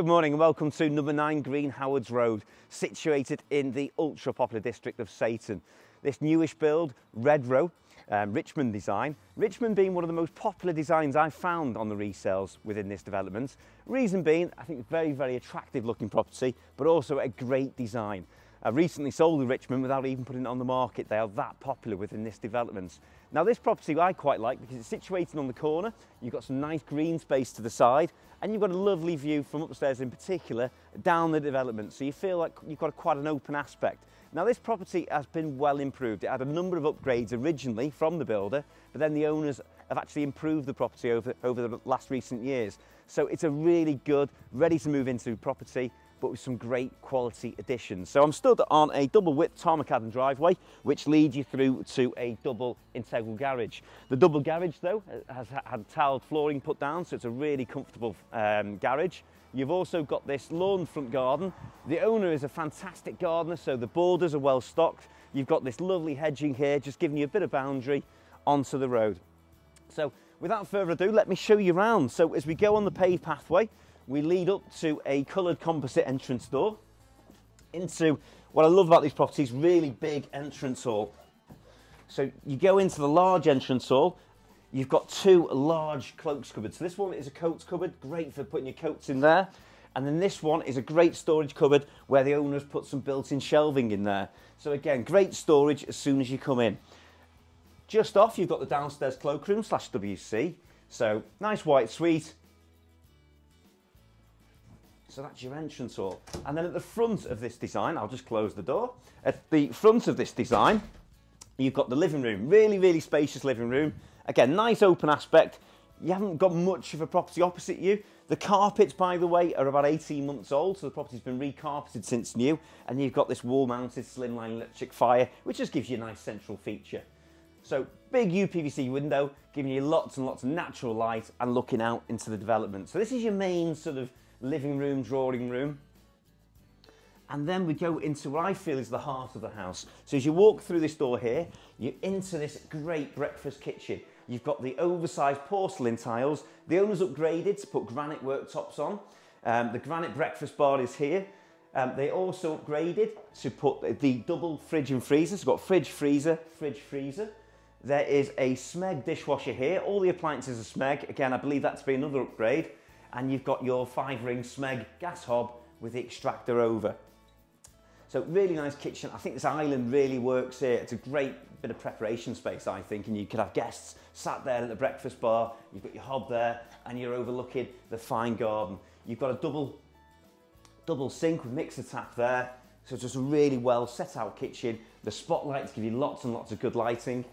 Good morning and welcome to number 9 Green Howards Road, situated in the ultra popular district of Saighton. This newish build, Redrow, um, Richmond design. Richmond being one of the most popular designs I've found on the resales within this development. Reason being, I think very, very attractive looking property, but also a great design. I recently sold the Richmond without even putting it on the market. They are that popular within this development. Now this property I quite like because it's situated on the corner. You've got some nice green space to the side and you've got a lovely view from upstairs in particular down the development. So you feel like you've got quite an open aspect. Now this property has been well improved. It had a number of upgrades originally from the builder, but then the owners have actually improved the property over, over the last recent years. So it's a really good, ready to move into property but with some great quality additions. So I'm stood on a double width tarmac driveway, which leads you through to a double integral garage. The double garage though has had tiled flooring put down, so it's a really comfortable um, garage. You've also got this lawn front garden. The owner is a fantastic gardener, so the borders are well stocked. You've got this lovely hedging here, just giving you a bit of boundary onto the road. So without further ado, let me show you around. So as we go on the paved pathway, we lead up to a coloured composite entrance door into what I love about these properties, really big entrance hall. So you go into the large entrance hall, you've got two large cloaks cupboards. So this one is a coats cupboard, great for putting your coats in there. And then this one is a great storage cupboard where the owners put some built-in shelving in there. So again, great storage as soon as you come in. Just off, you've got the downstairs cloakroom slash WC. So nice white suite, so that's your entrance hall. And then at the front of this design, I'll just close the door. At the front of this design, you've got the living room. Really, really spacious living room. Again, nice open aspect. You haven't got much of a property opposite you. The carpets, by the way, are about 18 months old, so the property's been recarpeted since new. And you've got this wall-mounted slimline electric fire, which just gives you a nice central feature. So big UPVC window, giving you lots and lots of natural light and looking out into the development. So this is your main sort of living room, drawing room. And then we go into what I feel is the heart of the house. So as you walk through this door here, you're into this great breakfast kitchen. You've got the oversized porcelain tiles. The owner's upgraded to put granite worktops on. Um, the granite breakfast bar is here. Um, they also upgraded to put the double fridge and freezer. So got fridge, freezer, fridge, freezer. There is a Smeg dishwasher here. All the appliances are Smeg. Again, I believe that to be another upgrade and you've got your five ring Smeg gas hob with the extractor over. So really nice kitchen. I think this island really works here. It's a great bit of preparation space, I think, and you could have guests sat there at the breakfast bar, you've got your hob there, and you're overlooking the fine garden. You've got a double, double sink with mixer tap there, so just a really well set out kitchen. The spotlights give you lots and lots of good lighting.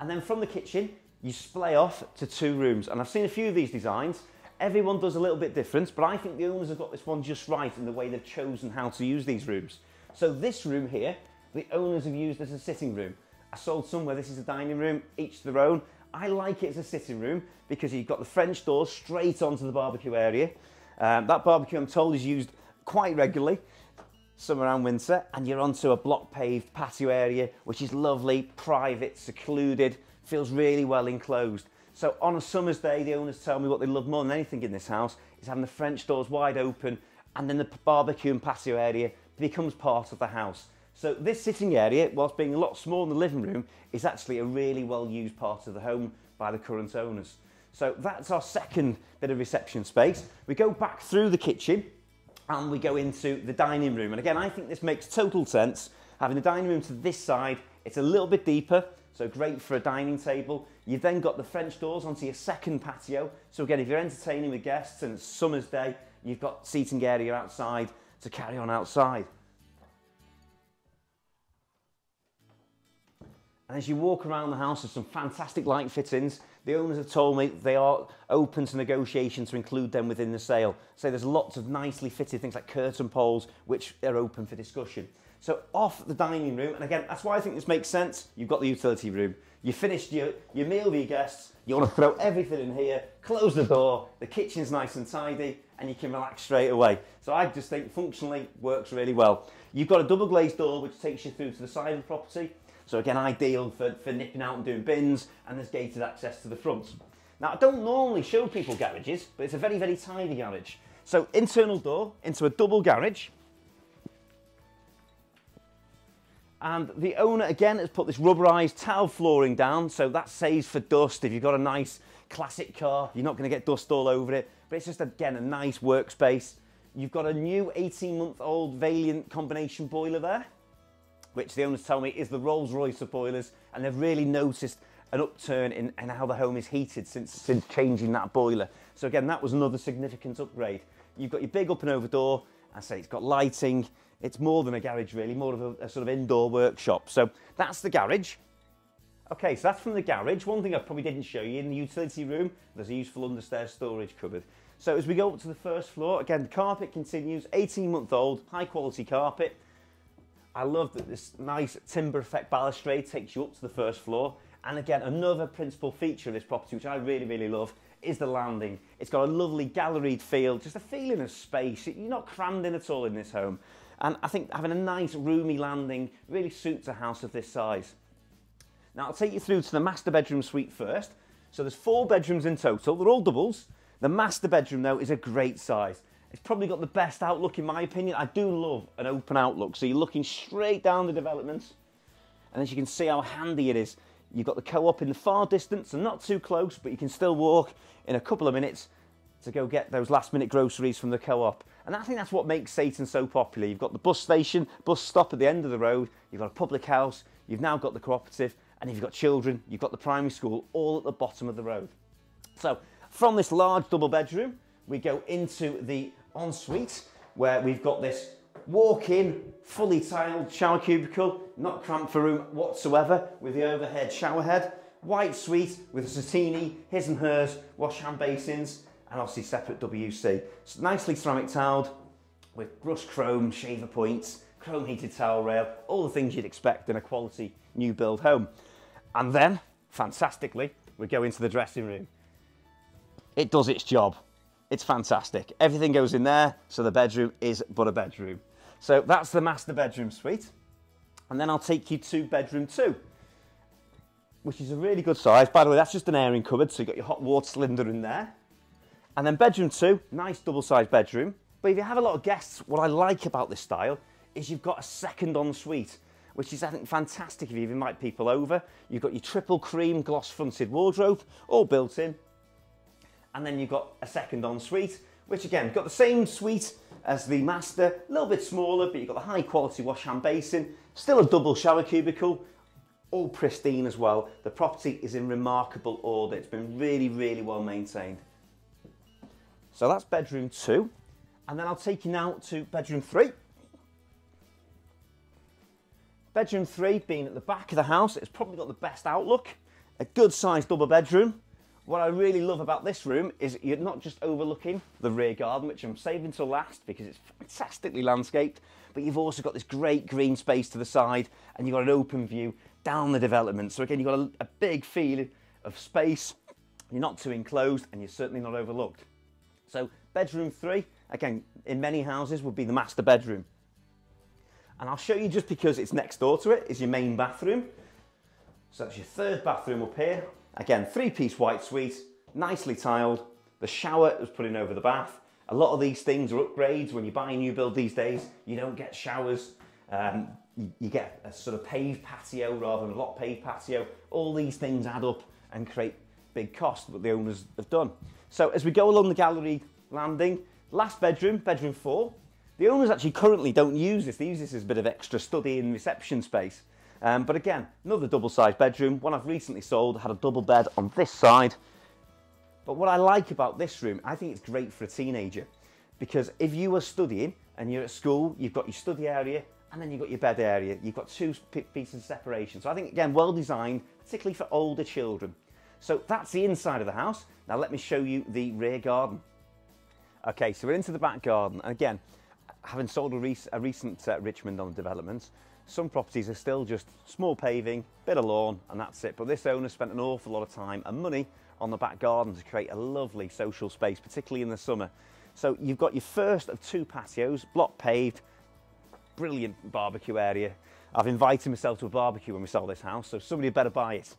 And then from the kitchen, you splay off to two rooms. And I've seen a few of these designs, Everyone does a little bit different, but I think the owners have got this one just right in the way they've chosen how to use these rooms. So this room here, the owners have used as a sitting room. I sold somewhere this is a dining room, each their own. I like it as a sitting room because you've got the French doors straight onto the barbecue area. Um, that barbecue, I'm told, is used quite regularly, summer and winter, and you're onto a block paved patio area, which is lovely, private, secluded, feels really well enclosed. So on a summer's day, the owners tell me what they love more than anything in this house is having the French doors wide open and then the barbecue and patio area becomes part of the house. So this sitting area, whilst being a lot smaller than the living room, is actually a really well used part of the home by the current owners. So that's our second bit of reception space. We go back through the kitchen and we go into the dining room. And again, I think this makes total sense. Having the dining room to this side, it's a little bit deeper, so great for a dining table. You've then got the French doors onto your second patio. So again, if you're entertaining with guests and it's summer's day, you've got seating area outside to carry on outside. And as you walk around the house, there's some fantastic light fittings. The owners have told me they are open to negotiation to include them within the sale. So there's lots of nicely fitted things like curtain poles, which are open for discussion. So off the dining room, and again, that's why I think this makes sense. You've got the utility room. You finished your, your meal with your guests. You want to throw everything in here, close the door, the kitchen's nice and tidy, and you can relax straight away. So I just think functionally works really well. You've got a double glazed door which takes you through to the side of the property. So again, ideal for, for nipping out and doing bins, and there's gated access to the front. Now, I don't normally show people garages, but it's a very, very tidy garage. So internal door into a double garage. And the owner, again, has put this rubberized tile flooring down, so that saves for dust. If you've got a nice classic car, you're not going to get dust all over it. But it's just, again, a nice workspace. You've got a new 18-month-old Vaillant combination boiler there, which the owners tell me is the Rolls-Royce of boilers, and they've really noticed an upturn in, in how the home is heated since, since changing that boiler. So again, that was another significant upgrade. You've got your big up and over door. I say it's got lighting. It's more than a garage really, more of a, a sort of indoor workshop. So that's the garage. Okay, so that's from the garage. One thing I probably didn't show you, in the utility room, there's a useful understairs storage cupboard. So as we go up to the first floor, again, the carpet continues, 18 month old, high quality carpet. I love that this nice timber effect balustrade takes you up to the first floor. And again, another principal feature of this property, which I really, really love, is the landing. It's got a lovely galleried feel, just a feeling of space. You're not crammed in at all in this home. And I think having a nice roomy landing really suits a house of this size. Now I'll take you through to the master bedroom suite first. So there's four bedrooms in total, they're all doubles. The master bedroom though is a great size. It's probably got the best outlook in my opinion. I do love an open outlook. So you're looking straight down the developments and as you can see how handy it is You've got the co-op in the far distance and not too close, but you can still walk in a couple of minutes to go get those last minute groceries from the co-op. And I think that's what makes Saighton so popular. You've got the bus station, bus stop at the end of the road, you've got a public house, you've now got the cooperative, and if you've got children, you've got the primary school all at the bottom of the road. So from this large double bedroom, we go into the ensuite where we've got this walk in, fully tiled shower cubicle, not cramped for room whatsoever, with the overhead shower head, white suite with a Satini, his and hers, wash hand basins, and obviously separate WC. So nicely ceramic tiled with brushed chrome shaver points, chrome heated towel rail, all the things you'd expect in a quality new build home. And then, fantastically, we go into the dressing room. It does its job. It's fantastic. Everything goes in there, so the bedroom is but a bedroom. So that's the master bedroom suite. And then I'll take you to bedroom two, which is a really good size. By the way, that's just an airing cupboard, so you've got your hot water cylinder in there. And then bedroom two, nice double-sized bedroom. But if you have a lot of guests, what I like about this style is you've got a second ensuite, which is, I think, fantastic if you invite people over. You've got your triple cream gloss fronted wardrobe, all built in. And then you've got a second ensuite, which again, got the same suite as the master, a little bit smaller, but you've got the high quality wash hand basin, still a double shower cubicle, all pristine as well. The property is in remarkable order. It's been really, really well maintained. So that's bedroom two. And then I'll take you now to bedroom three. Bedroom three being at the back of the house, it's probably got the best outlook. A good sized double bedroom what I really love about this room is you're not just overlooking the rear garden, which I'm saving till last because it's fantastically landscaped, but you've also got this great green space to the side and you've got an open view down the development. So again, you've got a, a big feeling of space. You're not too enclosed and you're certainly not overlooked. So bedroom three, again, in many houses would be the master bedroom. And I'll show you just because it's next door to it is your main bathroom. So that's your third bathroom up here. Again, three-piece white suite, nicely tiled. The shower was put in over the bath. A lot of these things are upgrades. When you buy a new build these days, you don't get showers. Um, you, you, get a sort of paved patio rather than a lot paved patio. All these things add up and create big cost that the owners have done. So as we go along the gallery landing, last bedroom, bedroom four, the owners actually currently don't use this. They use this as a bit of extra study and reception space. Um, but again, another double-sized bedroom. One I've recently sold had a double bed on this side. But what I like about this room, I think it's great for a teenager. Because if you are studying and you're at school, you've got your study area and then you've got your bed area. You've got two pieces of separation. So I think, again, well designed, particularly for older children. So that's the inside of the house. Now let me show you the rear garden. Okay, so we're into the back garden. And again, having sold a, rec a recent uh, Richmond on development, some properties are still just small paving, bit of lawn, and that's it. But this owner spent an awful lot of time and money on the back garden to create a lovely social space, particularly in the summer. So you've got your first of two patios, block paved, brilliant barbecue area. I've invited myself to a barbecue when we sell this house, so somebody better buy it.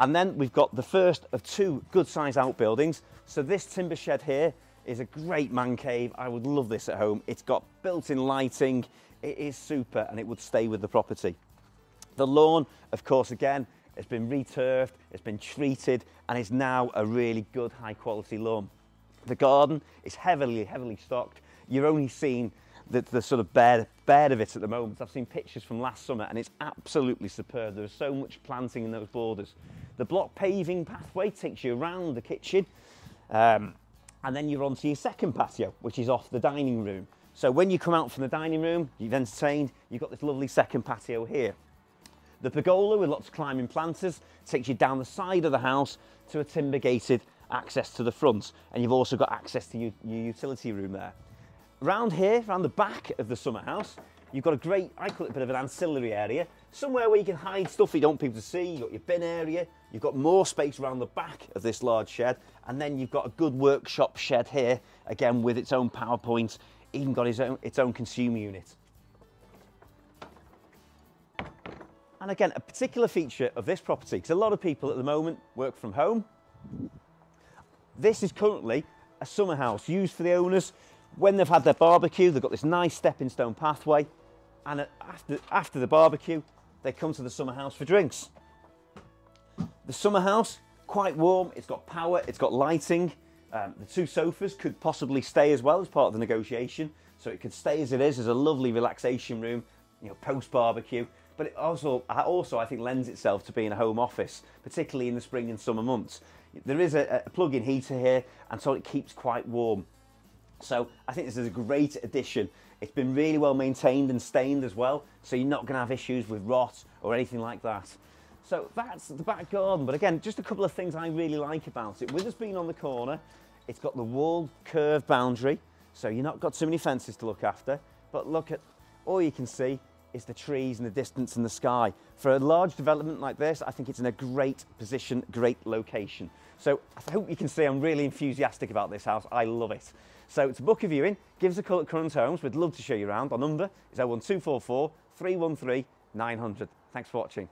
And then we've got the first of two good sized outbuildings. So this timber shed here is a great man cave. I would love this at home. It's got built-in lighting. It is super and it would stay with the property. The lawn, of course, again, it's been returfed, it's been treated, and is now a really good high quality lawn. The garden is heavily, heavily stocked. You're only seeing the, the sort of bare, bare of it at the moment. I've seen pictures from last summer and it's absolutely superb. There's so much planting in those borders. The block paving pathway takes you around the kitchen um, and then you're onto your second patio, which is off the dining room. So when you come out from the dining room, you've entertained, you've got this lovely second patio here. The pergola with lots of climbing planters takes you down the side of the house to a timber gated access to the front and you've also got access to your, your utility room there. Around here, around the back of the summer house, you've got a great, I call it a bit of an ancillary area, somewhere where you can hide stuff you don't want people to see, you've got your bin area, you've got more space around the back of this large shed, and then you've got a good workshop shed here, again with its own PowerPoint, even got its own, its own consumer unit. And again, a particular feature of this property, because a lot of people at the moment work from home, this is currently a summer house used for the owners when they've had their barbecue, they've got this nice stepping stone pathway, and after, after the barbecue, they come to the summer house for drinks. The summer house, quite warm, it's got power, it's got lighting. Um, the two sofas could possibly stay as well as part of the negotiation, so it could stay as it is as a lovely relaxation room, you know, post barbecue. But it also, also I think lends itself to being a home office, particularly in the spring and summer months. There is a, a plug-in heater here, and so it keeps quite warm. So I think this is a great addition. It's been really well maintained and stained as well, so you're not going to have issues with rot or anything like that. So that's the back garden, but again, just a couple of things I really like about it. With us being on the corner, it's got the walled curved boundary, so you're not got too many fences to look after, but look at, all you can see is the trees and the distance and the sky. For a large development like this, I think it's in a great position, great location. So I hope you can see I'm really enthusiastic about this house. I love it. So to book a viewing, give us a call at Currans Homes. We'd love to show you around. Our number is 01244 313 900. Thanks for watching.